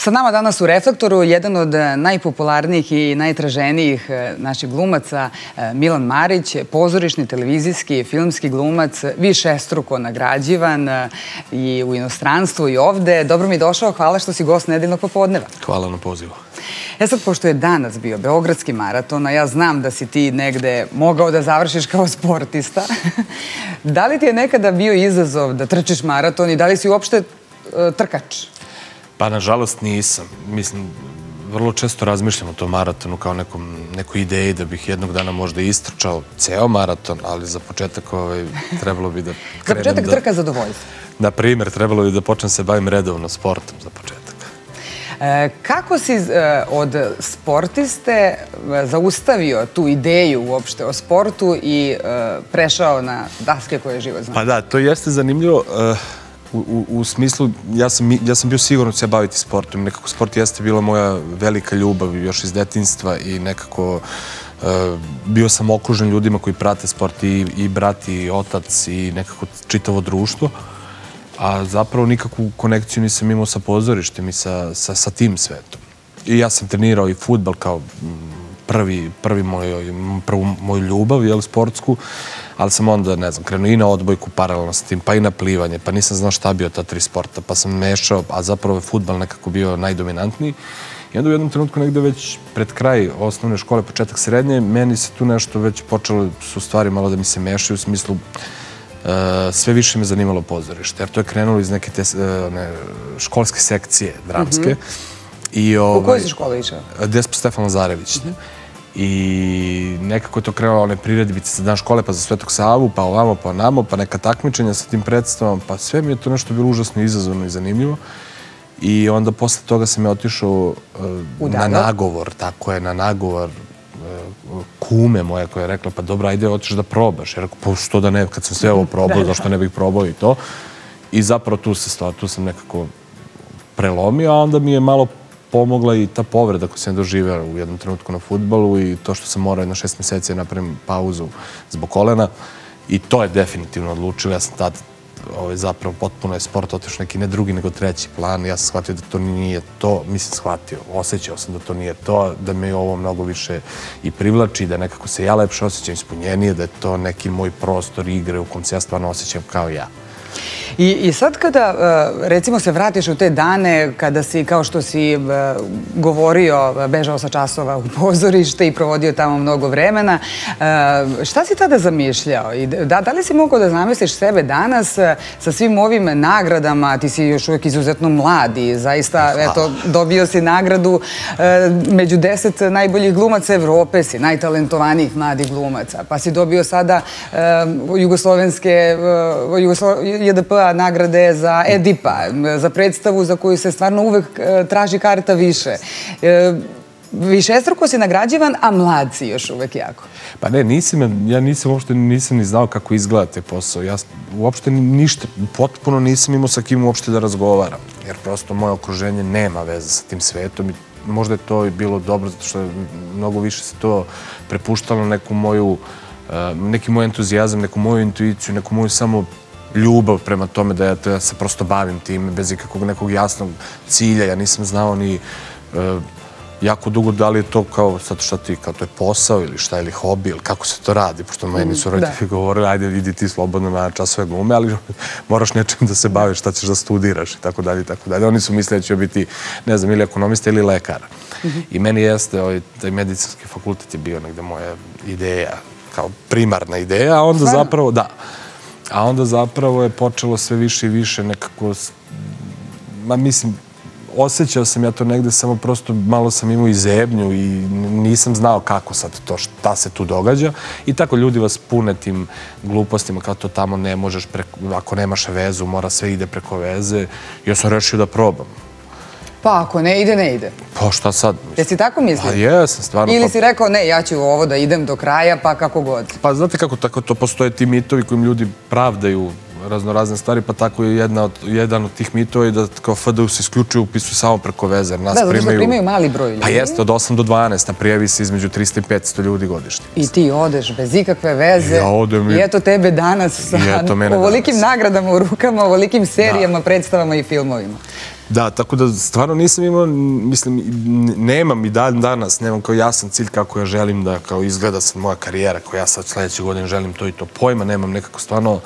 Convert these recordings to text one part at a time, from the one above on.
Sa nama danas u Reflektoru jedan od eh, najpopularnijih i najtraženijih eh, naših glumaca, eh, Milan Marić, pozorišni, televizijski, filmski glumac, više struko nagrađivan i u inostranstvu i ovde. Dobro mi došao, hvala što si gost nedeljnog popodneva. Hvala na pozivu. E sad, pošto je danas bio Beogradski maraton, a ja znam da si ti negde mogao da završiš kao sportista, da li ti je nekada bio izazov da trčiš maraton i da li si uopšte trkač? Pa, nažalost, nisam. Mislim, vrlo često razmišljam o tom maratonu kao nekom, nekoj ideji da bih jednog dana možda istrčao ceo maraton, ali za početak ovaj, trebalo bi da krenem Za početak trka zadovoljstva. Na primjer, trebalo bi da počnem se bavim redovno sportom za početak. E, kako si e, od sportiste e, zaustavio tu ideju uopšte o sportu i prešao na daske koje živo znam? Pa da, to jeste zanimljivo u smislu, ja sam bio sigurno da se baviti sportom. Nekako sport jeste bila moja velika ljubav još iz detinstva i nekako e, bio sam okružen ljudima koji prate sport i brat i otac i nekako čitavo društvo. A zapravo nikakvu konekciju nisam imao sa pozorištem i sa tim svetom. I ja sam trenirao i futbal kao prvi, prvi moj, prvu moju ljubav, jel, sportsku, ali sam onda, ne znam, krenuo i na odbojku paralelno s tim, pa i na plivanje, pa nisam znao šta bio ta tri sporta, pa sam mešao, a zapravo je futbal nekako bio najdominantniji. I onda u jednom trenutku negde već pred kraj osnovne škole, početak srednje, meni se tu nešto već počelo, su stvari malo da mi se mešaju, u smislu uh, sve više me zanimalo pozorište, jer to je krenulo iz neke te uh, ne, školske sekcije dramske. Mm -hmm. I, ovaj, u kojoj si škole išao? Despo Stefan Lazarević. Mm -hmm i nekako je to krenulo one priredbice za dan škole, pa za Svetog Savu, pa ovamo, pa onamo, pa neka takmičenja sa tim predstavom, pa sve mi je to nešto bilo užasno izazovno i zanimljivo. I onda posle toga sam je otišao uh, na nagovor, tako je, na nagovor uh, kume moja koja je rekla, pa dobro, ajde, otiš da probaš. Ja rekao, pa što da ne, kad sam sve ovo probao, zašto ne bih probao i to. I zapravo tu se stao, tu sam nekako prelomio, a onda mi je malo pomogla i ta povreda koju sam doživjela u jednom trenutku na futbalu i to što sam morao jedno šest mjeseci napravim pauzu zbog kolena. I to je definitivno odlučilo. Ja sam tad ovaj, zapravo potpuno je sport otišao neki ne drugi nego treći plan. Ja sam shvatio da to nije to. Mislim, shvatio, osjećao sam da to nije to, da me ovo mnogo više i privlači, da nekako se ja lepše osjećam ispunjenije, da je to neki moj prostor igre u kom se ja stvarno osjećam kao ja. I sad kada, e, recimo, se vratiš u te dane kada si, kao što si e, govorio, bežao sa časova u pozorište i provodio tamo mnogo vremena, e, šta si tada zamišljao? Da li si mogao da zamisliš sebe danas sa svim ovim nagradama? Ti si još uvijek izuzetno mladi. Zaista, eto, dobio si nagradu među deset najboljih glumaca Evrope, si najtalentovanijih mladih glumaca. Pa si dobio sada jugoslovenske, JDP p-a nagrade za Edipa, za predstavu za koju se stvarno uvek e, traži karta više. E, više struko si nagrađivan, a mlad si još uvek jako. Pa ne, nisam, ja nisam uopšte nisam ni znao kako izgleda te posao. Ja uopšte ništa, potpuno nisam imao sa kim uopšte da razgovaram. Jer prosto moje okruženje nema veze sa tim svetom i možda je to bilo dobro zato što mnogo više se to prepuštalo neku moju, e, neki moj entuzijazam, neku moju intuiciju, neku moju samo ljubav prema tome da ja se prosto bavim tim bez ikakvog nekog jasnog cilja. Ja nisam znao ni e, jako dugo da li je to kao, sad šta ti, kao to je posao ili šta, ili hobi, ili kako se to radi, pošto meni su mm, roditelji govorili, ajde, vidi ti slobodno na časove glume, ali moraš nečem da se baviš, šta ćeš da studiraš i tako dalje, i tako dalje. Oni su mislili da će biti, ne znam, ili ekonomista ili lekara. Mhm. I meni jeste, ovaj, taj medicinski fakultet je bio negde moja ideja, kao primarna ideja, a onda zapravo, da, A onda zapravo je počelo sve više i više nekako... Ma mislim, osjećao sam ja to negde, samo prosto malo sam imao i zebnju i nisam znao kako sad to, šta se tu događa. I tako ljudi vas pune tim glupostima, kao to tamo ne možeš, preko, ako nemaš vezu, mora sve ide preko veze. Ja sam rešio da probam. Pa ako ne ide, ne ide. Pa šta sad? Jesi tako mislio? Pa jesam, stvarno. Ili pa- si rekao, ne, ja ću ovo da idem do kraja, pa kako god. Pa znate kako tako to postoje ti mitovi kojim ljudi pravdaju raznorazne stvari, pa tako je jedan od tih mitova i da kao FDU se isključuju upisuju samo preko veze. Da, zato što primaju mali broj ljudi. Pa jeste, od 8 do 12, na prijavi se između 300 i 500 ljudi godišnje. I ti odeš bez ikakve veze. Ja odem i... I eto tebe danas sa ovolikim nagradama u rukama, ovolikim serijama, predstavama i filmovima. Da, tako da stvarno nisam imao, mislim, nemam i dan danas, nemam kao jasan cilj kako ja želim da kao izgleda sad moja karijera, koja ja sad sljedeće godine želim to i to pojma, nemam nekako stvarno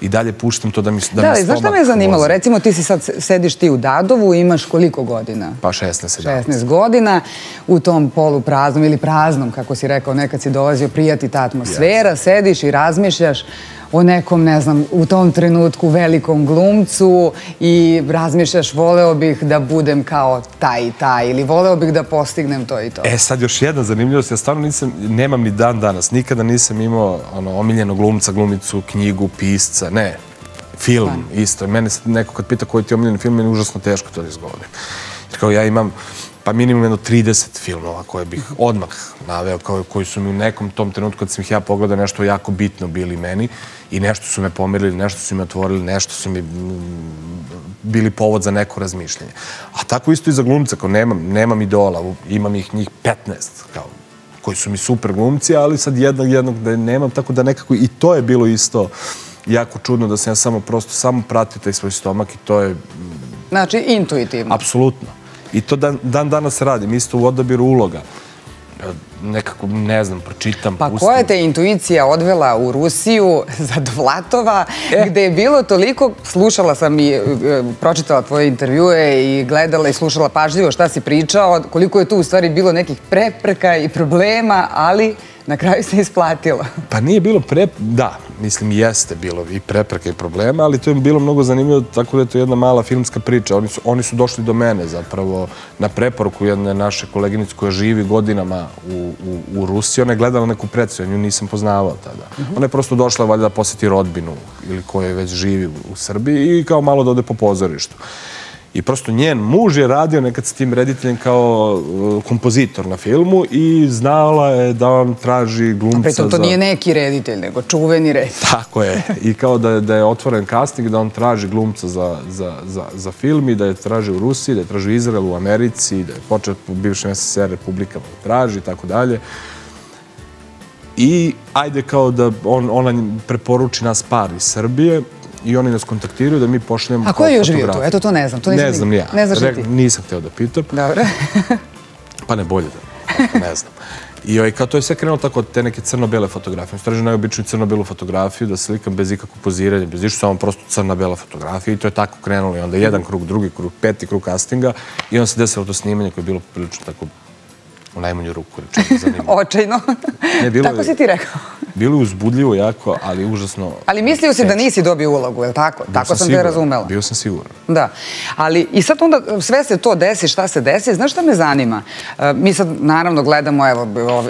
i dalje puštam to da mi Da, da znaš šta me je zanimalo? Recimo ti si sad sediš ti u Dadovu, imaš koliko godina? Pa 16. 16 godina u tom polu praznom ili praznom, kako si rekao, nekad si dolazio prijati ta atmosfera, sediš i razmišljaš o nekom, ne znam, u tom trenutku velikom glumcu i razmišljaš, voleo bih da budem kao taj i taj ili voleo bih da postignem to i to. E, sad još jedna zanimljivost. Ja stvarno nisam, nemam ni dan danas. Nikada nisam imao ono, omiljenog glumca, glumicu, knjigu, pisca. Ne, film isto. Mene se neko kad pita koji ti je omiljeni film, meni je užasno teško to da izgovorim. Jer kao ja imam pa minimum jedno 30 filmova koje bih odmah naveo, koji su mi u nekom tom trenutku kad sam ih ja pogledao nešto jako bitno bili meni i nešto su me pomirili, nešto su me otvorili, nešto su mi bili povod za neko razmišljanje. A tako isto i za glumca, kao nemam, nemam idola, imam ih njih 15, kao, koji su mi super glumci, ali sad jednog jednog da nemam, tako da nekako i to je bilo isto jako čudno da sam ja samo prosto samo pratio taj svoj stomak i to je... Znači, intuitivno. Apsolutno. I to dan, dan danas radim, isto u odabiru uloga. Nekako, ne znam, pročitam, pa pustim. Pa koja te intuicija odvela u Rusiju za Dvlatova, e. gde je bilo toliko, slušala sam i e, pročitala tvoje intervjue i gledala i slušala pažljivo šta si pričao, koliko je tu u stvari bilo nekih prepreka i problema, ali na kraju se isplatilo. Pa nije bilo pre... Da, mislim, jeste bilo i prepreke i problema, ali to je bilo mnogo zanimljivo, tako da je to jedna mala filmska priča. Oni su, oni su došli do mene zapravo na preporuku jedne naše koleginice koja živi godinama u, u, u Rusiji. Ona je gledala neku predstavu, nju nisam poznavao tada. Mhm. Ona je prosto došla valjda da posjeti rodbinu ili koja već živi u, u Srbiji i kao malo da ode po pozorištu. I prosto njen muž je radio nekad s tim rediteljem kao uh, kompozitor na filmu i znala je da on traži glumca za... Pritom to nije neki reditelj, nego čuveni reditelj. Tako je. I kao da, da je otvoren casting, da on traži glumca za, za, za, za film i da je traži u Rusiji, da je traži u Izraelu, u Americi, da je počet u bivšem SSR republikama da traži i tako dalje. I ajde kao da on, ona preporuči nas par iz Srbije, i oni nas kontaktiraju da mi pošljemo fotografiju. A ko je još bio tu? Eto, to ne znam. To ne znam ni ja. Ne znaš ti? Nisam htio da pitam. Dobro. pa ne bolje da ne znam. I ovaj, kao to je sve krenulo tako te neke crno-bele fotografije. Stražem najobičniju crno-belu fotografiju, da slikam bez ikakvog poziranja, bez išta, samo prosto crna-bela fotografija. I to je tako krenulo. I onda jedan krug, drugi krug, peti krug castinga. I onda se desilo to snimanje koje je bilo prilično tako u najmanju ruku rečeno zanimljivo. Očajno. Tako si ti rekao. Bilo je uzbudljivo jako, ali užasno... Ali mislio si da nisi dobio ulogu, je li tako? Tako sam te razumela. Bio sam siguran. Da. Ali i sad onda sve se to desi, šta se desi, znaš šta me zanima? E, mi sad naravno gledamo, evo,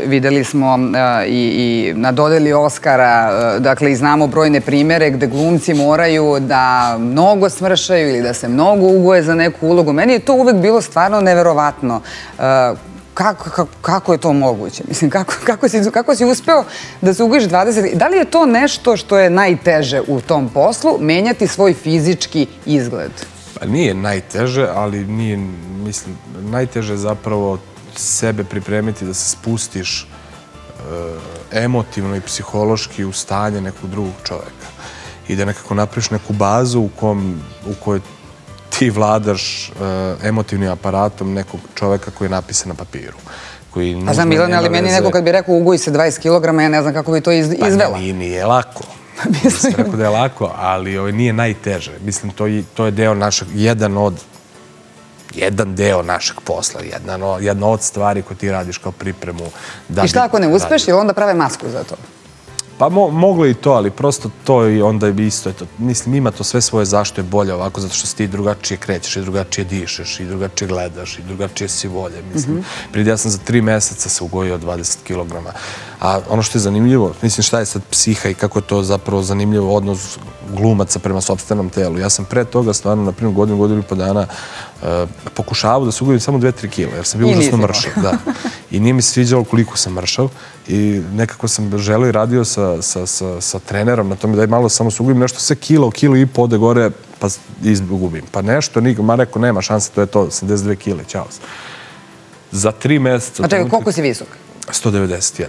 videli smo e, i na dodeli Oscara, e, dakle, i znamo brojne primere gde glumci moraju da mnogo smršaju ili da se mnogo ugoje za neku ulogu. Meni je to uvek bilo stvarno neverovatno kako, kako, je to moguće? Mislim, kako, kako, si, kako si uspeo da se ugojiš 20... Da li je to nešto što je najteže u tom poslu, menjati svoj fizički izgled? Pa nije najteže, ali nije, mislim, najteže je zapravo sebe pripremiti da se spustiš e, emotivno i psihološki u stanje nekog drugog čoveka i da nekako napriš neku bazu u, kom, u kojoj ti vladaš uh, emotivnim aparatom nekog čoveka koji je napisan na papiru. Koji A za Milane, ali meni neko kad bi rekao uguj se 20 kg, ja ne znam kako bi to iz, izvela. Pa nije, nije lako. Mislim. Rekao da je lako, ali ovaj, nije najteže. Mislim, to je, to je deo našeg, jedan od jedan deo našeg posla, jedna, jedna od stvari koje ti radiš kao pripremu. Da I šta ako ne uspeš, ili onda prave masku za to? Pa moglo i to, ali prosto to i onda je isto. Mislim, ima to sve svoje zašto je bolje ovako, zato što ti drugačije krećeš i drugačije dišeš i drugačije gledaš i drugačije si volje. Mislim, mhm. prije ja sam za tri meseca se ugojio 20 kilograma. A ono što je zanimljivo, mislim šta je sad psiha i kako je to zapravo zanimljivo odnos glumaca prema sobstvenom telu. Ja sam pre toga, stvarno, na primjer godinu, godinu i po dana eh, pokušavao da se ugojim samo 2-3 kilo, jer sam bio užasno mršav. Da. I nije mi sviđalo koliko sam mršav i nekako sam želeo i radio sa, sa, sa, sa trenerom na tome da je malo samo se ugojim nešto sve kilo, kilo i po ode gore, pa izgubim. Pa nešto, nikom, ma rekao, nema šanse, to je to, 82 kile, čao se. Za tri meseca... A čekaj, koliko si visok? 191.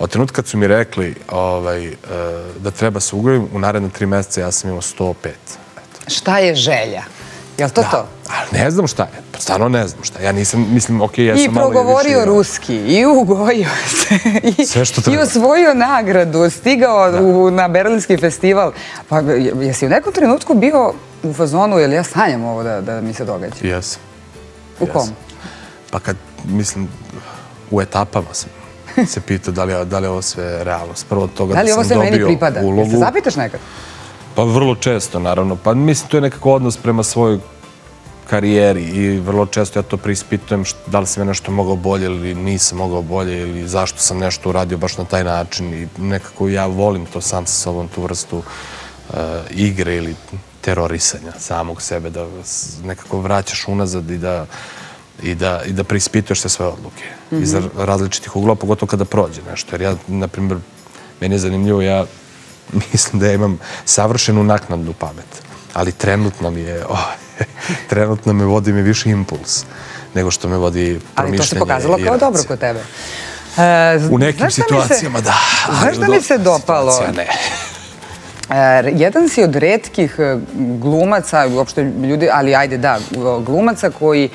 Od trenutka kad su mi rekli ovaj, e, da treba se ugojim, u naredne tri meseca ja sam imao 105. Šta je želja? Je li to to? Ali ne znam šta je. Pa stvarno ne znam šta. Ja nisam, mislim, okej, ja sam I malo i progovorio više- ruski, i ugojio se, i, Sve što i treba. osvojio nagradu, stigao u, na Berlinski festival. Pa je- jesi u nekom trenutku bio u fazonu, jer ja sanjam ovo da, da mi se događa? Jesam. U kom? Pa kad, mislim, u etapama sam se pitao da li, je- da li je ovo sve realnost. Prvo od toga Da da, li ovo sam sve meni dobio pripada? Ulogu. zapitaš nekad? Pa vrlo često, naravno. Pa mislim, to je nekako odnos prema svojoj karijeri i vrlo često ja to preispitujem št- da li sam ja nešto mogao bolje ili nisam mogao bolje ili zašto sam nešto uradio baš na taj način i nekako ja volim to sam sa sobom, tu vrstu e, igre ili terorisanja samog sebe, da nekako vraćaš unazad i da i da, i da preispituješ sve svoje odluke iz različitih uglova, pogotovo kada prođe nešto. Jer ja, na primjer, meni je zanimljivo, ja mislim da ja imam savršenu naknadnu pamet, ali trenutno mi je, oh, trenutno me vodi mi više impuls nego što me vodi promišljanje. Ali to se pokazalo kao dobro kod tebe. E, U nekim se- situacijama da. Znaš u mi se dopalo? Ne. E, jedan si od redkih e, glumaca, uopšte ljudi, ali ajde da, glumaca koji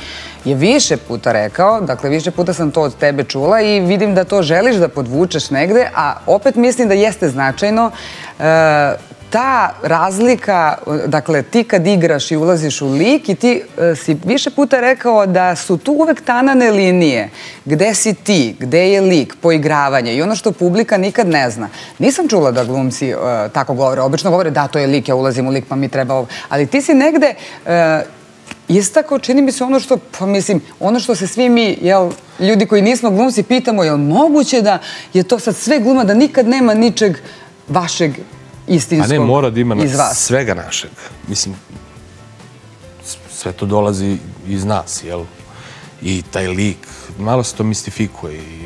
je više puta rekao, dakle više puta sam to od tebe čula i vidim da to želiš da podvučeš negde, a opet mislim da jeste značajno e, ta razlika, dakle ti kad igraš i ulaziš u lik i ti e, si više puta rekao da su tu uvek tanane linije. Gde si ti, gde je lik, poigravanje i ono što publika nikad ne zna. Nisam čula da glumci e, tako govore. Obično govore da to je lik, ja ulazim u lik pa mi treba ovo. Ali ti si negde e, istako, čini mi se ono što, pa mislim, ono što se svi mi, jel, ljudi koji nismo glumci, pitamo, jel moguće da je to sad sve gluma, da nikad nema ničeg vašeg A istinskog ne, mora da ima na- iz vas. svega našeg. Mislim, sve to dolazi iz nas, jel? I taj lik, malo se to mistifikuje i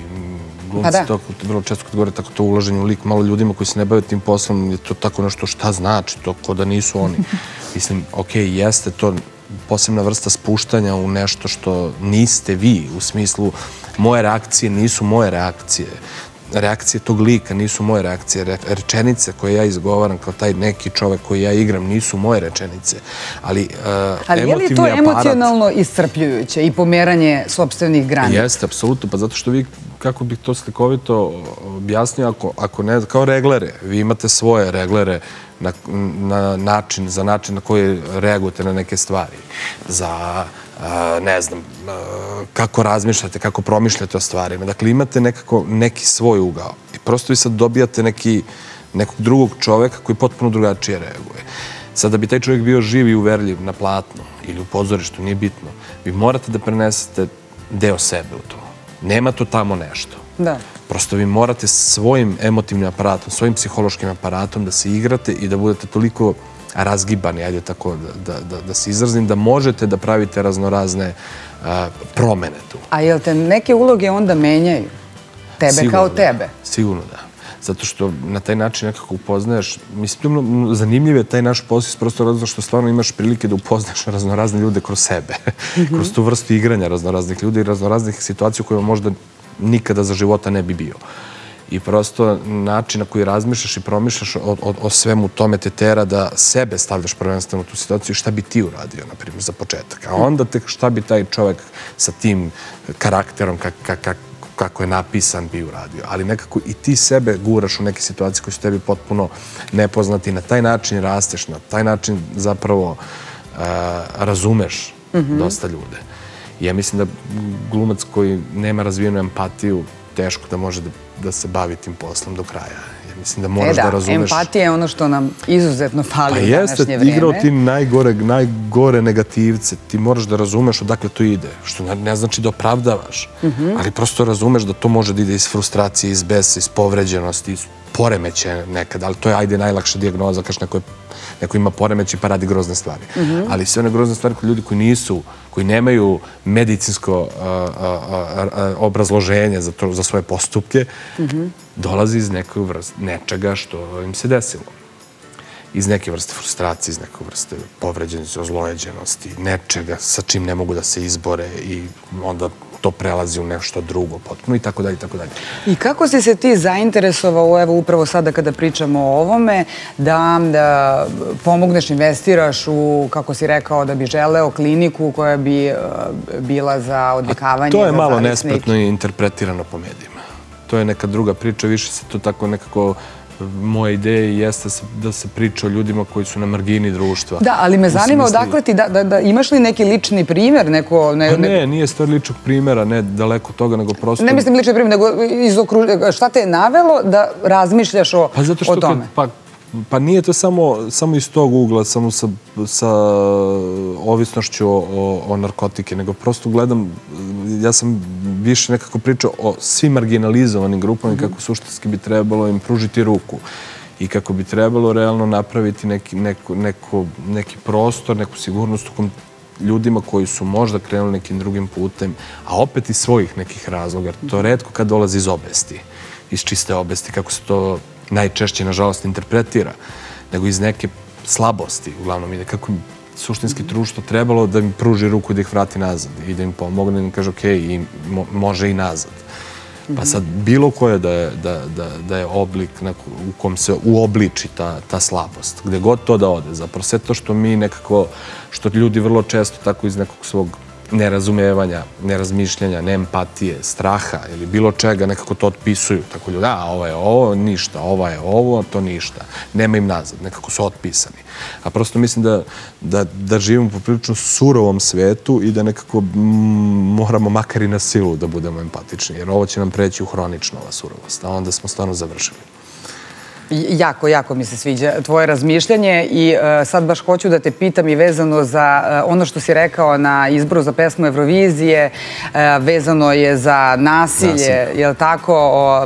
glumci Pa to vrlo često kad govore tako to ulaženje u lik, malo ljudima koji se ne bave tim poslom je to tako nešto šta znači, to ko da nisu oni. Mislim, okej, jeste to posebna vrsta spuštanja u nešto što niste vi, u smislu moje reakcije nisu moje reakcije reakcije tog lika nisu moje reakcije. Re- Rečenice koje ja izgovaram kao taj neki čovek koji ja igram nisu moje rečenice. Ali, uh, Ali je li to aparat... emocionalno iscrpljujuće i pomeranje sobstvenih granica? Jeste, apsolutno. Pa zato što vi, kako bih to slikovito objasnio, ako, ako ne, kao reglere, vi imate svoje reglere na, na način, za način na koji reagujete na neke stvari. Za, ne znam, kako razmišljate, kako promišljate o stvarima. Dakle, imate nekako neki svoj ugao. I prosto vi sad dobijate neki, nekog drugog čoveka koji potpuno drugačije reaguje. Sad, da bi taj čovjek bio živ i uverljiv na platnu ili u pozorištu, nije bitno, vi morate da prenesete deo sebe u to. Nema to tamo nešto. Da. Prosto vi morate svojim emotivnim aparatom, svojim psihološkim aparatom da se igrate i da budete toliko razgibani, ajde tako da, da, da, da se izrazim, da možete da pravite raznorazne a, promene tu. A jel te neke uloge onda menjaju? Tebe Sigurno kao da. tebe? Sigurno da. Zato što na taj način nekako upoznaješ, mislim, zanimljiv je taj naš posao iz prostog razloga što stvarno imaš prilike da upoznaš raznorazne ljude kroz sebe, kroz tu vrstu igranja raznoraznih ljudi i raznoraznih situacija u kojima možda nikada za života ne bi bio. I prosto način na koji razmišljaš i promišljaš o, o, o svemu tome te tera da sebe stavljaš prvenstveno u tu situaciju šta bi ti uradio, na primjer, za početak. A onda tek šta bi taj čovek sa tim karakterom, kak, kak, kak, kako je napisan bi uradio. Ali nekako i ti sebe guraš u neke situacije koje su tebi potpuno nepoznati. Na taj način rasteš, na taj način zapravo uh, razumeš dosta ljude. I ja mislim da glumac koji nema razvijenu empatiju teško da može da, da se bavi tim poslom do kraja. Mislim da moraš e da, da, razumeš... empatija je ono što nam izuzetno fali Pa u jeste, današnje vreme. igrao ti najgore, najgore negativce. Ti moraš da razumeš odakle to ide. Što ne, ne znači da opravdavaš. Ali prosto razumeš da to može da ide iz frustracije, iz besa, iz povređenosti, iz poremeće nekad. Ali to je, ajde, najlakša dijagnoza, kaš neko, je, neko ima poremeće pa radi grozne stvari. Ali sve one grozne stvari koji ljudi koji nisu, koji nemaju medicinsko a, a, a, a, obrazloženje za, to, za svoje postupke, dolazi iz nekog vrst, nečega što im se desilo. iz neke vrste frustracije, iz neke vrste povređenosti, ozlojeđenosti, nečega sa čim ne mogu da se izbore i onda to prelazi u nešto drugo potpuno i tako dalje i tako dalje. I kako si se ti zainteresovao, evo upravo sada kada pričamo o ovome, da, da pomogneš, investiraš u, kako si rekao, da bi želeo kliniku koja bi uh, bila za odvikavanje? To je malo nespretno i interpretirano po medijima. To je neka druga priča, više se to tako nekako moja ideja jeste da se priča o ljudima koji su na margini društva. Da, ali me zanima odakle ti, da imaš li neki lični primjer? Pa ne, nije stvar ličnog primjera, ne daleko toga, nego prosto... Ne mislim lični primjer, nego iz. Šta te je navelo da razmišljaš o pa tome? Pa Pa nije to samo, samo iz tog ugla, samo sa, sa ovisnošću o, o, narkotike, nego prosto gledam, ja sam više nekako pričao o svim marginalizovanim grupama i mhm. kako suštinski bi trebalo im pružiti ruku i kako bi trebalo realno napraviti neki, neko, neko, neki prostor, neku sigurnost u kom ljudima koji su možda krenuli nekim drugim putem, a opet iz svojih nekih razloga. To redko kad dolazi iz obesti, iz čiste obesti, kako se to najčešće, nažalost, interpretira, nego iz neke slabosti, uglavnom ide kako suštinski društvo trebalo da mi pruži ruku da ih vrati nazad i da im pomogne da im kaže ok, i može i nazad. Pa sad, bilo koje da je, da, da, da je oblik u kom se uobliči ta, ta slabost, gde god to da ode, zapravo sve to što mi nekako, što ljudi vrlo često tako iz nekog svog nerazumevanja, nerazmišljanja, neempatije, straha ili bilo čega, nekako to otpisuju. Tako ljudi, a ovo je ovo, ništa, ovo je ovo, to ništa. Nema im nazad, nekako su otpisani. A prosto mislim da, da, da živimo po prilično surovom svetu i da nekako moramo makar i na silu da budemo empatični, jer ovo će nam preći u hronično ova surovost, a onda smo stvarno završili. Jako, jako mi se sviđa tvoje razmišljanje i e, sad baš hoću da te pitam i vezano za e, ono što si rekao na izboru za pesmu Eurovizije, e, vezano je za nasilje, je li tako,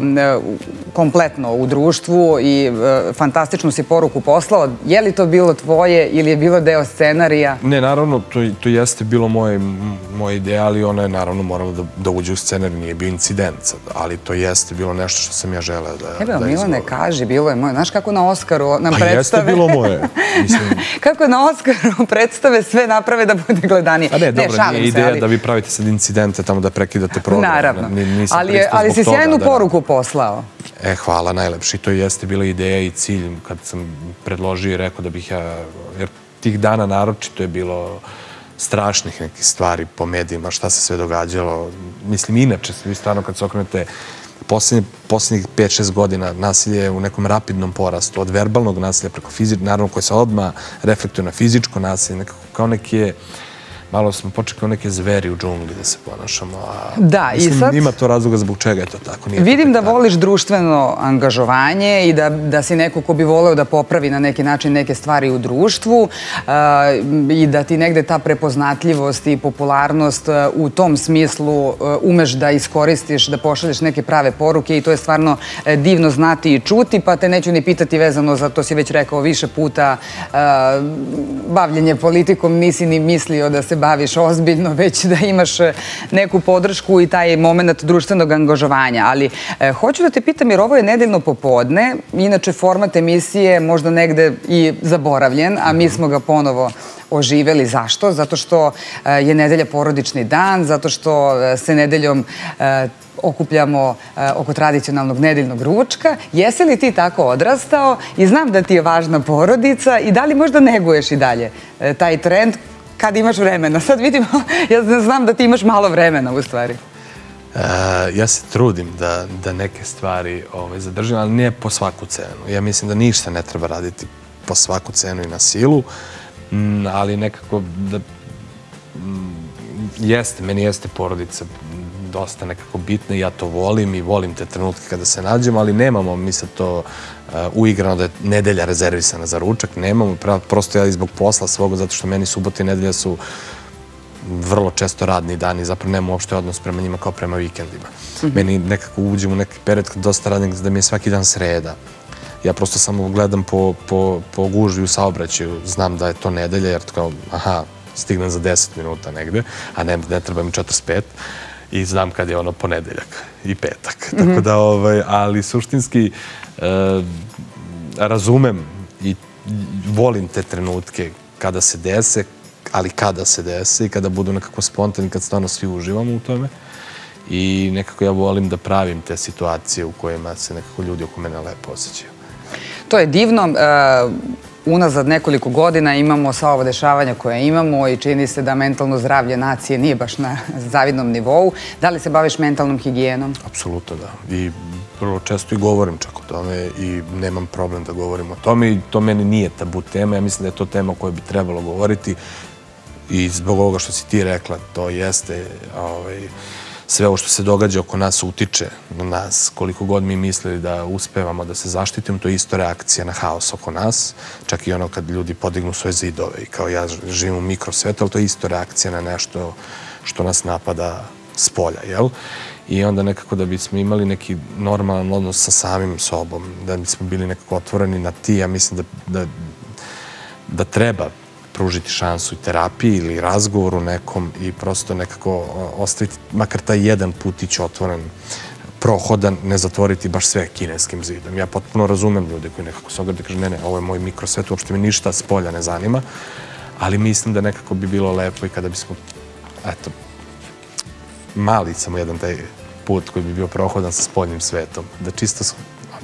kompletno u društvu i fantastičnu si poruku poslao. Je li to bilo tvoje ili je bilo deo scenarija? Ne, naravno, to jeste bilo moje ideje, ali ono je naravno moralo da uđe u scenarij, nije bio incident, ali to jeste bilo nešto što sam ja želeo da izgovorim. Evo, Milane, kaži, bilo je moje. Znaš kako na Oskaru nam predstave... Pa jeste bilo moje. Kako na Oskaru predstave sve naprave da bude gledanije. A ne, dobro, nije ideja da vi pravite sad incidente tamo da prekidate program. Naravno. Ali si sjajnu poruku poslao. E, hvala, najlepši. To jeste bila ideja i cilj kad sam predložio i rekao da bih ja... Jer tih dana naročito je bilo strašnih nekih stvari po medijima, šta se sve događalo. Mislim, inače, vi stvarno kad se okrenete posljednjih 5-6 godina nasilje je u nekom rapidnom porastu, od verbalnog nasilja preko fizičkog, naravno koje se odmah reflektuje na fizičko nasilje, nekako kao neke malo smo počeli kao neke zveri u džungli da se ponašamo. Da, i sad... Ima to razloga zbog čega je to tako. Vidim da voliš društveno angažovanje i da si neko ko bi voleo da popravi na neki način neke stvari u društvu i da ti negde ta prepoznatljivost i popularnost u tom smislu umeš da iskoristiš, da pošalješ neke prave poruke i to je stvarno e, divno znati i čuti, pa te neću ni pitati vezano za to si već rekao više puta bavljenje politikom, nisi ni mislio da se baviš ozbiljno, već da imaš e, neku podršku i taj moment društvenog angažovanja. Ali e, hoću da te pitam, jer ovo je nedeljno popodne, inače format emisije možda negde i zaboravljen, a mi smo ga ponovo oživeli. Zašto? Zato što e, je nedelja porodični dan, zato što e, se nedeljom okupljamo oko tradicionalnog nedeljnog ručka. Jesi li ti tako odrastao i znam da ti je važna porodica i da li možda neguješ i dalje taj trend kad imaš vremena. Sad vidimo, ja znam da ti imaš malo vremena u stvari. E, ja se trudim da neke stvari ovaj, zadržim, ali nije po svaku cenu. Ja mislim da ništa ne treba raditi po svaku cenu i na silu, mm, ali nekako da mm, jeste, meni jeste porodica dosta nekako bitna i ja to volim i volim te trenutke kada se nađemo, ali nemamo mi se to uigrano da je nedelja rezervisana za ručak. Nemamo, prosto ja izbog posla svoga, zato što meni subota i nedelja su vrlo često radni dani, zapravo nemam uopšte odnos prema njima kao prema vikendima. Mhm. Meni nekako uđem u neki period kad dosta radim da mi je svaki dan sreda. Ja prosto samo gledam po gužvi u saobraćaju, znam da je to nedelja, jer kao, aha, stignem za 10 minuta negde, a ne treba mi 45 i znam kad je ono ponedeljak i petak. Tako da, ovaj, ali suštinski, E, razumem i volim te trenutke kada se dese, ali kada se dese i kada budu nekako spontani, kad stvarno svi uživamo u tome. I nekako ja volim da pravim te situacije u kojima se nekako ljudi oko mene lepo osjećaju. To je divno. E, unazad nekoliko godina imamo sva ovo dešavanja koje imamo i čini se da mentalno zdravlje nacije nije baš na zavidnom nivou. Da li se baviš mentalnom higijenom? Apsolutno da. I prvo često i govorim čak o tome i nemam problem da govorim o tome i to meni nije tabu tema. Ja mislim da je to tema o kojoj bi trebalo govoriti i zbog ovoga što si ti rekla, to jeste ovaj, sve ovo što se događa oko nas utiče na nas. Koliko god mi mislili da uspevamo da se zaštitimo, to je isto reakcija na haos oko nas. Čak i ono kad ljudi podignu svoje zidove i kao ja živim u mikrosvetu, ali to je isto reakcija na nešto što nas napada s polja, jel? I onda nekako da bismo imali neki normalan odnos sa samim sobom, da bismo bili nekako otvoreni na ti, ja mislim da, da, da treba pružiti šansu i terapiji ili razgovoru nekom i prosto nekako ostaviti makar taj jedan putić otvoren, prohodan, ne zatvoriti baš sve kineskim zidom. Ja potpuno razumem ljude koji nekako se ograde i kaže ne, ne, ovo je moj mikrosvet, uopšte mi ništa s polja ne zanima, ali mislim da nekako bi bilo lepo i kada bismo, eto, mali samo jedan taj put koji bi bio prohodan sa spoljnim svetom, da čisto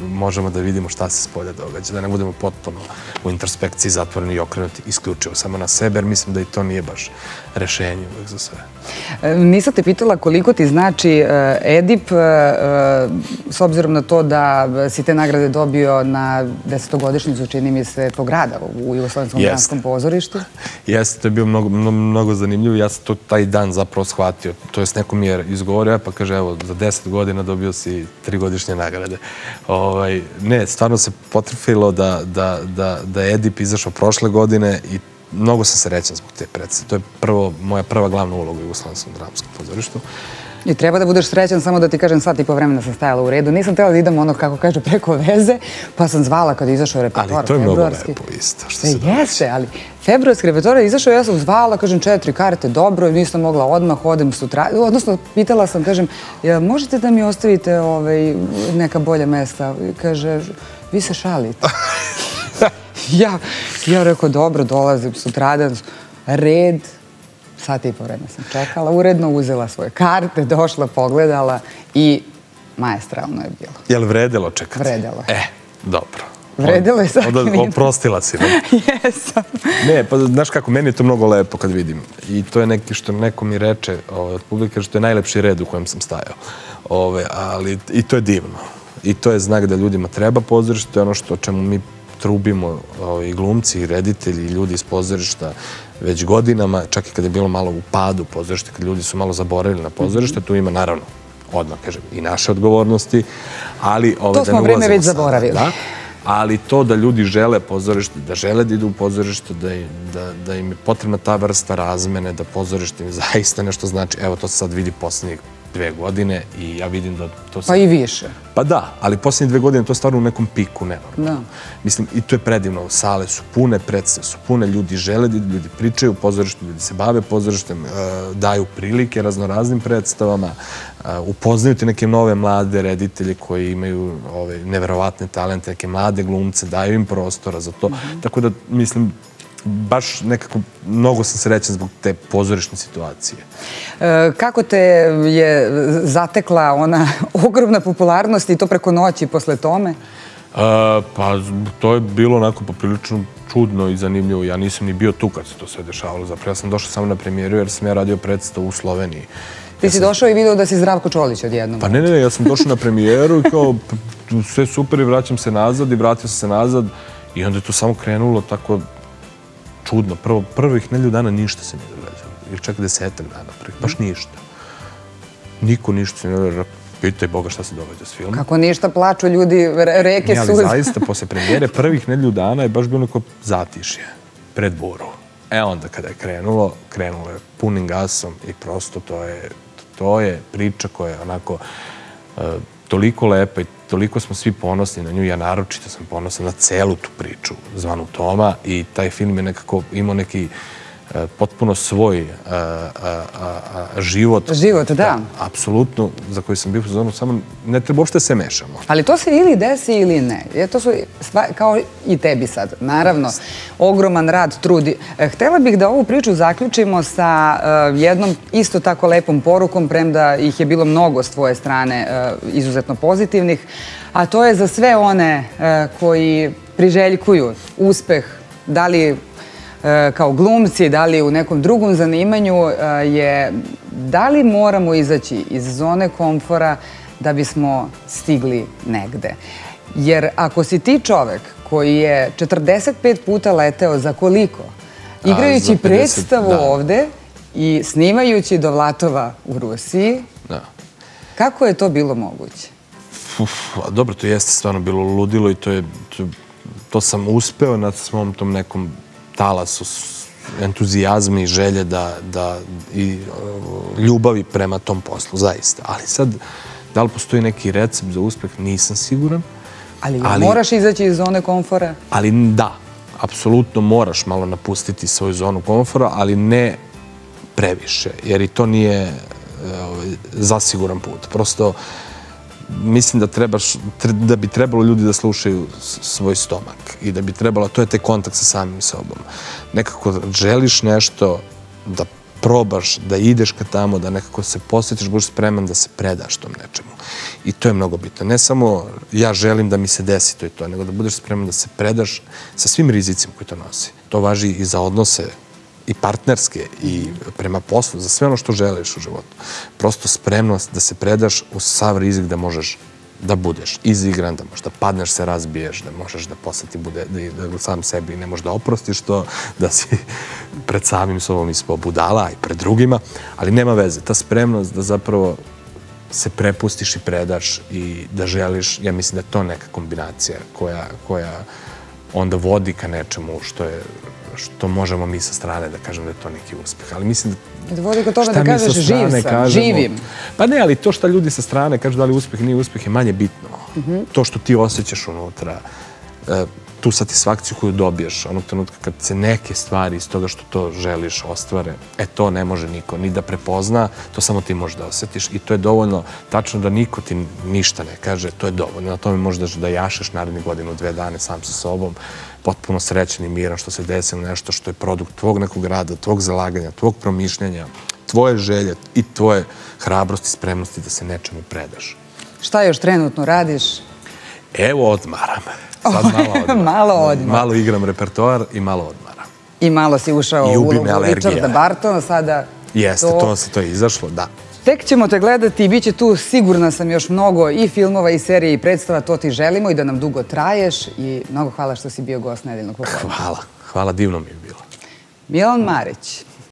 možemo da vidimo šta se s polja događa, da ne budemo potpuno u introspekciji zatvoreni i okrenuti isključivo samo na sebe, jer mislim da i to nije baš rešenje uvek za sve. E, nisam te pitala koliko ti znači e, Edip, e, s obzirom na to da si te nagrade dobio na desetogodišnjicu, čini mi se, tog grada u Jugoslovenskom granskom pozorištu. Jeste, to je bio mnogo zanimljivo. Ja sam to taj dan zapravo shvatio. To je s nekom je izgovorio, pa kaže, evo, za deset godina dobio si tri godišnje nagrade. Ovaj, ne, stvarno se potrefilo da je Edip izašao prošle godine i mnogo sam srećan zbog te predstave. To je prvo, moja prva glavna uloga u Jugoslavenskom dramskom pozorištu. I treba da budeš srećan, samo da ti kažem, sat i po vremena sam stajala u redu. Nisam tela da idem ono, kako kaže, preko veze, pa sam zvala kad je izašao repertoar. Ali to je mnogo lepo isto, što se događa. Jeste, ali februarski repertoar je izašao, ja sam zvala, kažem, četiri karte, dobro, nisam mogla odmah, odem sutra. Odnosno, pitala sam, kažem, možete da mi ostavite ovaj, neka bolja mesta? Kaže, vi se šalite. ja, ja rekao, dobro, dolazim sutradan, red, sat i po sam čekala, uredno uzela svoje karte, došla, pogledala i majestralno je bilo. Je li vredilo čekati? Vredilo. E, dobro. Vredilo je svaki minut. Oprostila si. Jesam. Ne, pa znaš kako, meni je to mnogo lepo kad vidim. I to je neki što neko mi reče od publike, što je najlepši red u kojem sam stajao. Ove, ali, I to je divno. I to je znak da ljudima treba pozorište, to je ono što čemu mi trubimo i glumci, i reditelji, i ljudi iz pozorišta već godinama, čak i kad je bilo malo u padu pozorište, kad ljudi su malo zaboravili na pozorište, tu ima naravno, odmah kažem, i naše odgovornosti, ali... To smo vreme već zaboravili. Ali to da ljudi žele pozorište, da žele da idu u pozorište, da im je potrebna ta vrsta razmene, da pozorište im zaista nešto znači, evo to se sad vidi posljednjih dve godine i ja vidim da to... Pa i više. Pa da, ali posljednje dve godine to je stvarno u nekom piku, nenormalno. Mislim, i to je predivno. Sale su pune, predstave su pune, ljudi žele ljudi pričaju pozorištu, ljudi se bave pozorištem, e, daju prilike raznoraznim predstavama, e, upoznaju ti neke nove mlade reditelje koji imaju neverovatne talente, neke mlade glumce, daju im prostora za to. Mhm. Tako da, mislim, baš nekako mnogo sam srećan zbog te pozorišne situacije. E, kako te je zatekla ona ogromna popularnost i to preko noći posle tome? E, pa to je bilo onako poprilično čudno i zanimljivo. Ja nisam ni bio tu kad se to sve dešavalo. Zapravo ja sam došao samo na premijeru jer sam ja radio predstav u Sloveniji. Ti si došao i vidio da si Zdravko Čolić odjednom. Pa ne, ne, ja sam došao na premijeru i kao sve super i vraćam se nazad i vratio sam se nazad i onda je to samo krenulo tako čudno. Prvo, prvih nelju dana ništa se nije događalo. Ili čak desetak dana prvih. Baš mhm. ništa. Niko ništa se nije događalo. Pitaj Boga šta se događa s filmom. Kako ništa, plaču ljudi, reke suze. Ali zaista, posle premijere prvih nelju dana je baš bilo neko zatišje pred boru. E onda kada je krenulo, krenulo je punim gasom i prosto to je, to je priča koja je onako uh, toliko lepa i toliko smo svi ponosni na nju, ja naročito sam ponosan na celu tu priču zvanu Toma i taj film je nekako imao neki potpuno svoj život. Život, da. Apsolutno, za koji sam bio u zonu, samo ne treba uopšte se mešamo. Ali to se ili desi ili ne. To su kao i tebi sad. Naravno, ogroman rad, trudi. E, htela bih da ovu priču zaključimo sa jednom isto tako lepom porukom, premda ih je bilo mnogo s tvoje strane izuzetno pozitivnih, a to je za sve one koji priželjkuju uspeh, da li e, kao glumci, da li u nekom drugom zanimanju, e, je da li moramo izaći iz zone komfora da bismo stigli negde. Jer ako si ti čovek koji je 45 puta leteo za koliko, igrajući predstavu ovde i snimajući do Vlatova u Rusiji, kako je to bilo moguće? Dobro, to jeste stvarno bilo ludilo i to je to sam uspeo na svom tom nekom talasu entuzijazma i želje da, da i uh, ljubavi prema tom poslu, zaista. Ali sad, da li postoji neki recept za uspeh, nisam siguran. Ali, ali moraš izaći iz zone komfora? Ali da, apsolutno moraš malo napustiti svoju zonu komfora, ali ne previše, jer i to nije uh, zasiguran put. Prosto, mislim da trebaš, da bi trebalo ljudi da slušaju svoj stomak i da bi trebalo, to je te kontakt sa samim sobom. Nekako želiš nešto da probaš, da ideš ka tamo, da nekako se posjetiš, budeš spreman da se predaš tom nečemu. I to je mnogo bitno. Ne samo ja želim da mi se desi to i to, nego da budeš spreman da se predaš sa svim rizicima koji to nosi. To važi i za odnose i partnerske i prema poslu, za sve ono što želiš u životu. Prosto spremnost da se predaš u sav rizik da možeš da budeš izigran, da možeš da padneš se, razbiješ, da možeš da posle ti bude, da da sam sebi ne možeš da oprostiš to, da si pred samim sobom ispao budala i pred drugima, ali nema veze. Ta spremnost da zapravo se prepustiš i predaš i da želiš, ja mislim da je to neka kombinacija koja, koja onda vodi ka nečemu što je što možemo mi sa strane da kažemo da je to neki uspeh. Ali mislim da... Da vodi kod toga da kažeš živ sam, živim. Pa ne, ali to što ljudi sa strane kažu da li uspeh nije uspeh je manje bitno. Mhm. To što ti osjećaš unutra, e, tu satisfakciju koju dobiješ onog trenutka kad se neke stvari iz toga što to želiš ostvare, e to ne može niko ni da prepozna, to samo ti možeš da osjetiš i to je dovoljno tačno da niko ti ništa ne kaže, to je dovoljno. Na tome možeš da jašeš naredni godinu, dve dane sam sa sobom, potpuno srećen i miran što se desilo nešto što je produkt tvog nekog rada, tvog zalaganja, tvog promišljanja, tvoje želje i tvoje hrabrosti i spremnosti da se nečemu predaš. Šta još trenutno radiš? Evo odmaram. Sad malo odmaram. malo odmaram. Malo igram repertoar i malo odmaram. I malo si ušao u ulogu Richarda Bartona, sada... Jeste, to se to je izašlo, da. Tek ćemo te gledati i bit će tu, sigurna sam, još mnogo i filmova i serije i predstava, to ti želimo i da nam dugo traješ i mnogo hvala što si bio gost nedeljnog popodne. Hvala, hvala, divno mi je bilo. Milan Marić.